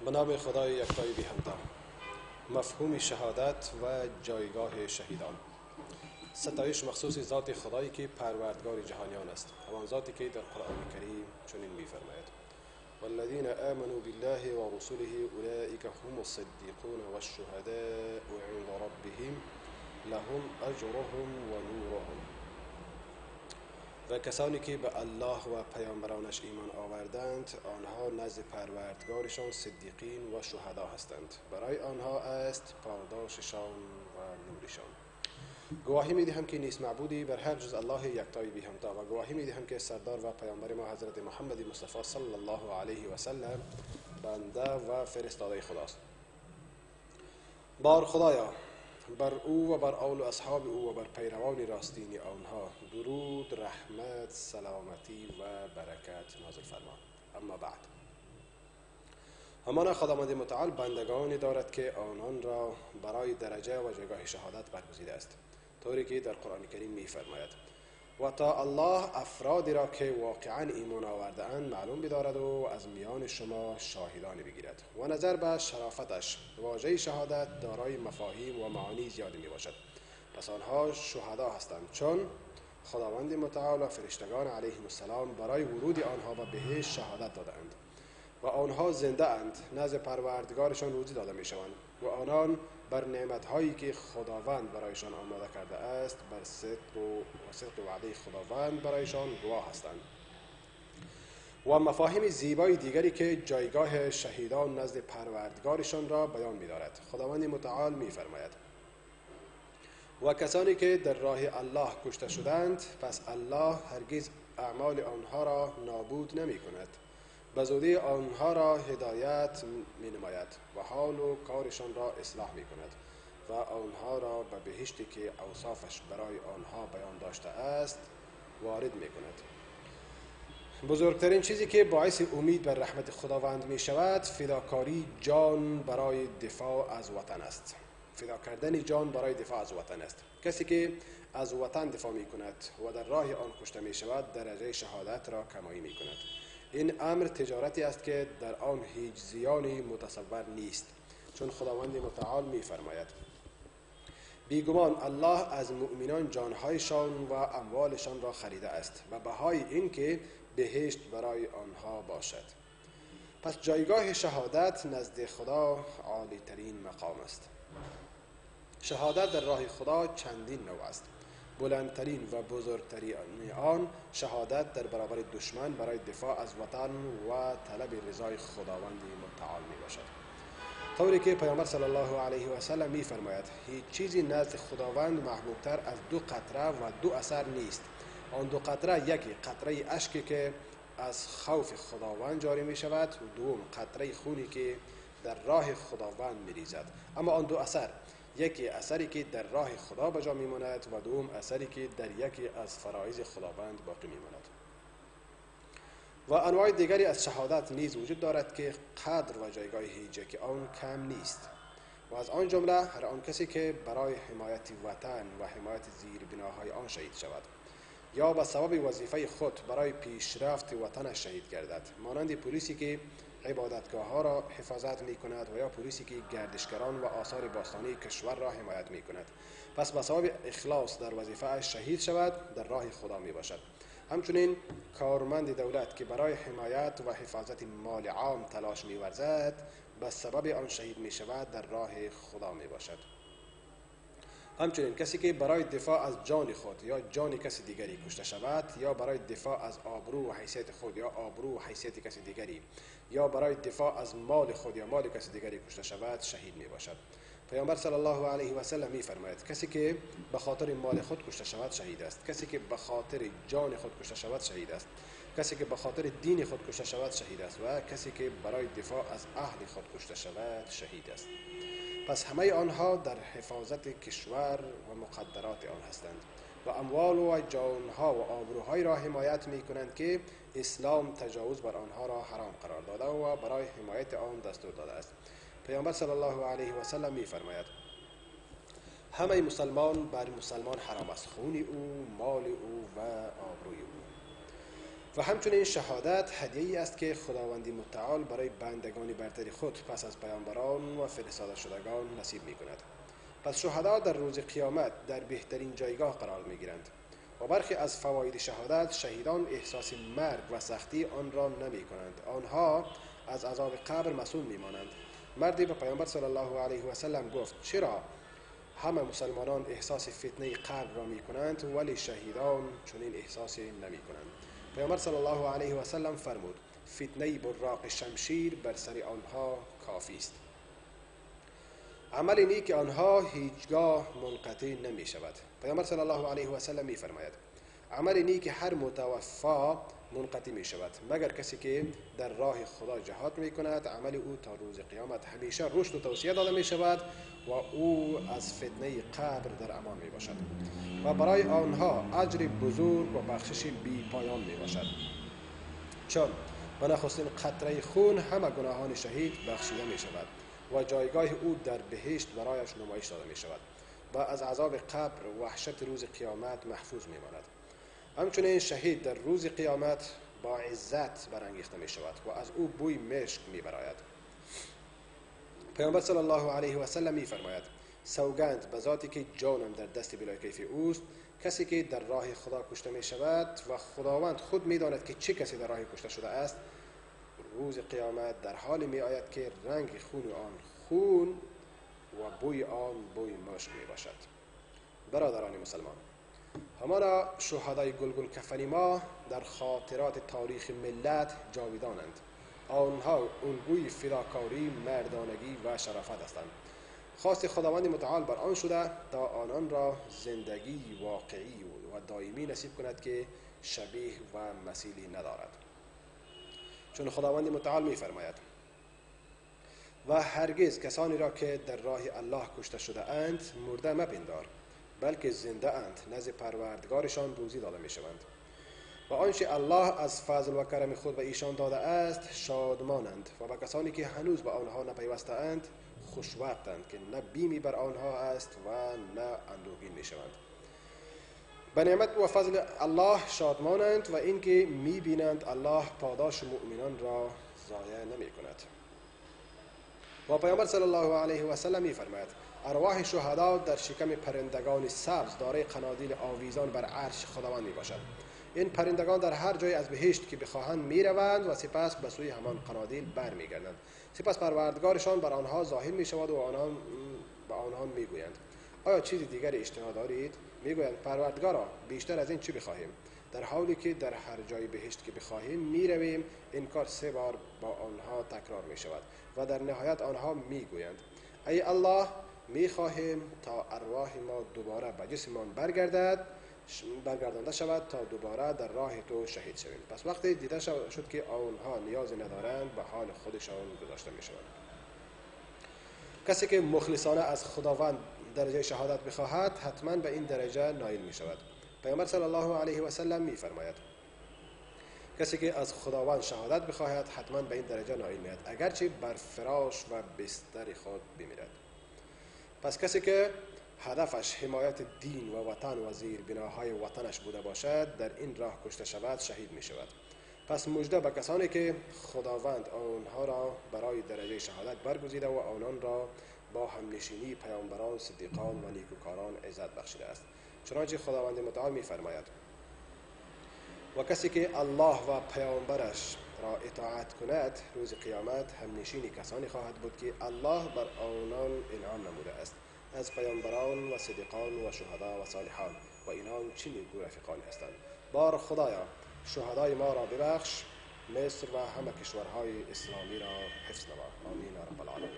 به نام خدای یکتای بی همتا مفهوم شهادت و جایگاه شهیدان. ستایش مخصوص ذات خدایی که پروردگار جهانیان است. همان ذاتی که در قرآن کریم چنین میفرماید. والذین آمنوا بالله و رسوله اولئک هم الصدیقون والشهداء عند ربهم لهم اجرهم و نورهم. و کسانی که به الله و پیامبرانش ایمان آوردند آنها نزد پروردگارشان صدیقین و شهدا هستند. برای آنها است پاداششان و نورشان. گواهی می دهم که نیست معبودی بر هر جز الله یکتای بی همتا و گواهی می دهم که سردار و پیامبر ما حضرت محمد مصطفی صلی الله علیه و سلم بنده و فرستاده خداست. بار خدایا بر او و بر اول و اصحاب او و بر پیروان راستین آنها درود رحمت سلامتی و برکت نازل فرما اما بعد. همان خداوند متعال بندگانی دارد که آنان را برای درجه و جگاه شهادت برگزیده است. طوری که در قرآن کریم می فرماید و تا الله افرادی را که واقعا ایمان آورده اند معلوم بدارد و از میان شما شاهدانی بگیرد و نظر به شرافتش واژه شهادت دارای مفاهیم و معانی زیادی می باشد پس آنها شهدا هستند. چون خداوند متعال و فرشتگان علیهم السلام برای ورود آنها به بهشت شهادت دادند و آنها زنده اند. نزد پروردگارشان روزی داده می شوند و آنان بر نعمت هایی که خداوند برایشان آماده کرده است بر صدق و, صدق وعده خداوند برایشان گواه هستند. و مفاهیم زیبای دیگری که جایگاه شهیدان نزد پروردگارشان را بیان می‌دارد. خداوند متعال می‌فرماید. و کسانی که در راه الله کشته شدند پس الله هرگز اعمال آنها را نابود نمی کند به زودی آنها را هدایت می نماید و حال و کارشان را اصلاح می کند و آنها را به بهشتی که اوصافش برای آنها بیان داشته است وارد می کند بزرگترین چیزی که باعث امید بر رحمت خداوند می شود فداکاری جان برای دفاع از وطن است. فدا کردن جان برای دفاع از وطن است. کسی که از وطن دفاع می کند و در راه آن کشته می شود درجه شهادت را کمایی می کند این امر تجارتی است که در آن هیچ زیانی متصور نیست چون خداوند متعال می فرماید بیگمان الله از مؤمنان جانهایشان و اموالشان را خریده است و بهای اینکه بهشت برای آنها باشد. پس جایگاه شهادت نزد خدا عالی ترین مقام است. شهادت در راه خدا چندین نوع است. بلندترین و بزرگترین آن شهادت در برابر دشمن برای دفاع از وطن و طلب رضای خداوند متعال می باشد طوری که پیامبر صلی الله علیه و سلم می فرماید هیچ چیزی نزد خداوند محبوبتر از دو قطره و دو اثر نیست. آن دو قطره یکی قطره اشکی که از خوف خداوند جاری می شود و دوم قطره خونی که در راه خداوند می ریزد اما آن دو اثر یکی اثری که در راه خدا بجا میماند و دوم اثری که در یکی از فرایض خداوند باقی میماند. و انواع دیگری از شهادت نیز وجود دارد که قدر و جایگاه هیچ که آن کم نیست. و از آن جمله هر آن کسی که برای حمایت وطن و حمایت زیر بناهای آن شهید شود یا به سبب وظیفه خود برای پیشرفت وطنش شهید گردد مانند پلیسی که عبادتگاه ها را حفاظت می کند و یا پلیسی که گردشگران و آثار باستانی کشور را حمایت می کند پس به سبب اخلاص در وظیفه شهید شود در راه خدا می باشد همچنین کارمند دولت که برای حمایت و حفاظت مال عام تلاش می ورزد به سبب آن شهید می شود در راه خدا می باشد همچنین کسی که برای دفاع از جان خود یا جان کسی دیگری کشته شود یا برای دفاع از آبرو و حیثیت خود یا آبرو و حیثیت کسی دیگری یا برای دفاع از مال خود یا مال کسی دیگری کشته شود شهید می باشد پیامبر صلی الله علیه و سلم می فرماید کسی که به خاطر مال خود کشته شود شهید است. کسی که به خاطر جان خود کشته شود شهید است. کسی که به خاطر دین خود کشته شود شهید است. و کسی که برای دفاع از اهل خود کشته شود شهید است. پس همه آنها در حفاظت کشور و مقدرات آن هستند و اموال و جانها و آبروهای را حمایت می کنند که اسلام تجاوز بر آنها را حرام قرار داده و برای حمایت آن دستور داده است. پیامبر صلی الله علیه و سلم می فرماید همه مسلمان بر مسلمان حرام است خون او مال او و آبروی او. و همچنین شهادت هدیه است که خداوندی متعال برای بندگان برتری خود پس از پیامبران و فرستاده شدگان نصیب می کند پس شهدا در روز قیامت در بهترین جایگاه قرار می گیرند و برخی از فواید شهادت شهیدان احساس مرگ و سختی آن را نمی کنند آنها از عذاب قبر مسئول می مانند مردی به پیامبر صلی الله علیه و سلم گفت چرا همه مسلمانان احساس فتنه قبر را می کنند ولی شهیدان چنین احساسی نمی کنند پیامبر صلی الله علیه و سلم فرمود فتنه براق شمشیر بر سر آنها کافی است. عمل نیک آنها هیچگاه منقطع نمی شود پیامبر صلی الله علیه و سلم می فرماید عمل نیک هر متوفا منقطع می شود مگر کسی که در راه خدا جهاد می کند عمل او تا روز قیامت همیشه رشد و توصیه داده می شود و او از فتنه قبر در امان می باشد و برای آنها اجر بزرگ و بخشش بی پایان می باشد چون به نخستین قطره خون همه گناهان شهید بخشیده می شود و جایگاه او در بهشت برایش نمایش داده می شود و از عذاب قبر و وحشت روز قیامت محفوظ می ماند همچنین شهید در روز قیامت با عزت برانگیخته می شود و از او بوی مشک می براید پیامبر صلی الله علیه و سلم می فرماید سوگند به ذاتی که جانم در دست بلاکیف اوست کسی که در راه خدا کشته می شود و خداوند خود می داند که چه کسی در راه کشته شده است روز قیامت در حال می آید که رنگ خون آن خون و بوی آن بوی مشک می باشد برادران مسلمان همانا شهدای گلگل کفنی ما در خاطرات تاریخ ملت جاویدانند. آنها الگوی فداکاری مردانگی و شرافت هستند. خواست خداوند متعال بر آن شده تا آنان را زندگی واقعی و دائمی نصیب کند که شبیه و مثیلی ندارد. چون خداوند متعال می فرماید و هرگز کسانی را که در راه الله کشته شده اند مرده مپندار. بلکه زنده اند نزد پروردگارشان روزی داده می شوند و آنچه الله از فضل و کرم خود به ایشان داده است شادمانند و به کسانی که هنوز به آنها نپیوسته اند خوشوقتند که نه بیمی بر آنها است و نه اندوهگین می شوند به نعمت و فضل الله شادمانند و اینکه می بینند الله پاداش مؤمنان را ضایع نمی کند و پیامبر صلی الله علیه و سلم می فرماید ارواح شهدا در شکم پرندگان سبز دارای قنادیل آویزان بر عرش خداوند می باشد این پرندگان در هر جای از بهشت که بخواهند می روند و سپس به سوی همان قنادیل بر می گردند سپس پروردگارشان بر آنها ظاهر می شود و آنان به آنها می گویند آیا چیز دیگر اشتها دارید؟ می‌گویند پروردگارا بیشتر از این چی بخواهیم؟ در حالی که در هر جای بهشت که بخواهیم می رویم این کار سه بار با آنها تکرار می شود و در نهایت آنها می گویند ای الله می خواهیم تا ارواح ما دوباره به جسمان برگردد برگردانده شود تا دوباره در راه تو شهید شویم. پس وقتی دیده شد که آنها نیازی ندارند به حال خودشان گذاشته می شوند کسی که مخلصانه از خداوند درجه شهادت بخواهد حتما به این درجه نایل می شود پیامبر صلی الله علیه و سلم می فرماید کسی که از خداوند شهادت بخواهد حتما به این درجه نایل میاد اگرچه بر فراش و بستر خود بمیرد. پس کسی که هدفش حمایت دین و وطن و زیر بناهای وطنش بوده باشد در این راه کشته شود شهید می شود پس مجده به کسانی که خداوند آنها را برای درجه شهادت برگزیده و آنان را با همنشینی پیامبران صدیقان و نیکوکاران عزت بخشیده است. چنانچه خداوند متعال میفرماید. و کسی که الله و پیامبرش را اطاعت کند روز قیامت همنشینی کسانی خواهد بود که الله بر آنان انعام نموده است از پیامبران و صدیقان و شهدا و صالحان. و اینان چه نیکو رفیقان هستند. بار خدایا شهدای ما را ببخش مصر و همه کشورهای اسلامی را حفظ نما. آمین رب العالمین.